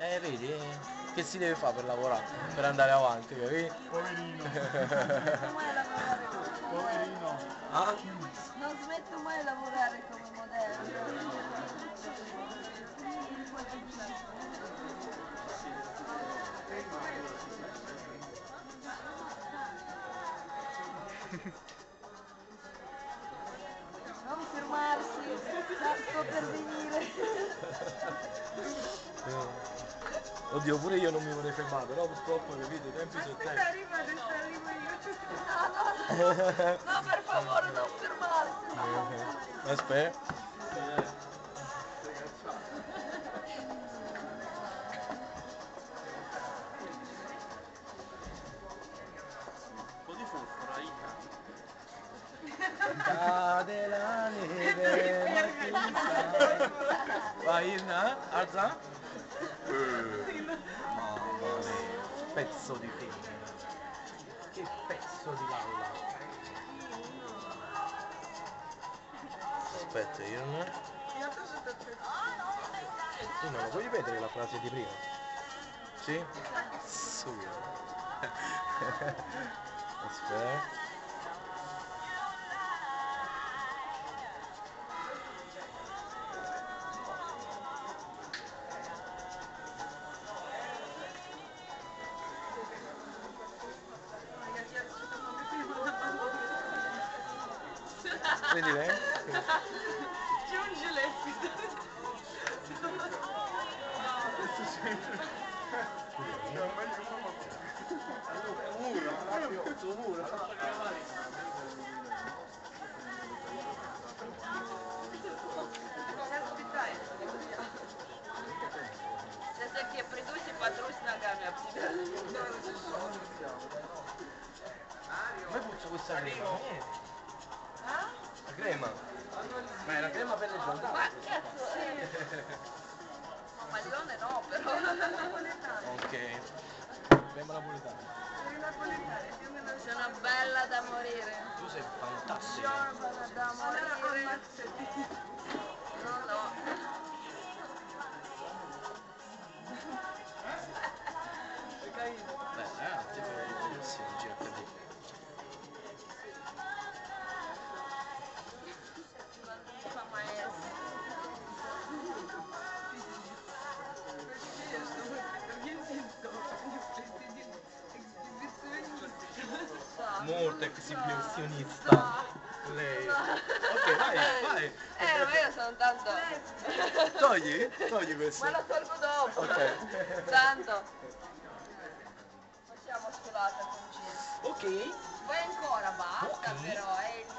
Eh, vedi? eh, Che si deve fare per lavorare? Per andare avanti, capì? Poverino. smetto mai a lavorare Poverino. Ah? non smetto mai a lavorare come modello non Oddio, pure io non mi vorrei fermare, però purtroppo capite, i tempi sono aspetta tempi. arriva adesso arrivo io no no per favore non fermarsi Aspetta. Un po' di fosforo, Ica. Cade la neve. Vai, Irna, alza. Mamma mia, pezzo di femmina. Che pezzo di Laura. Aspetta, Irna. Irna, lo puoi ripetere la frase di prima? Sì? Su. Aspetta. Vedi lei? giungi l'episodio Сейчас я к тебе приду и потрусь ногами об тебя. Come puzza questa crema? Eh, La crema? Ma è la crema per le Ma giornate? cazzo! Maglione no, però. Ok. Crema napoletana. Sono bella da morire. Tu sei fantastica. Da morire. No, Molto esibizionista. Lei. Ok, vai, vai. Eh, ma io sono tanto... Togli? Togli questo. Ma lo tolgo dopo. Ok. Tanto. Facciamo scolata con Gino. Ok. Poi ancora basta Ok. però, mio.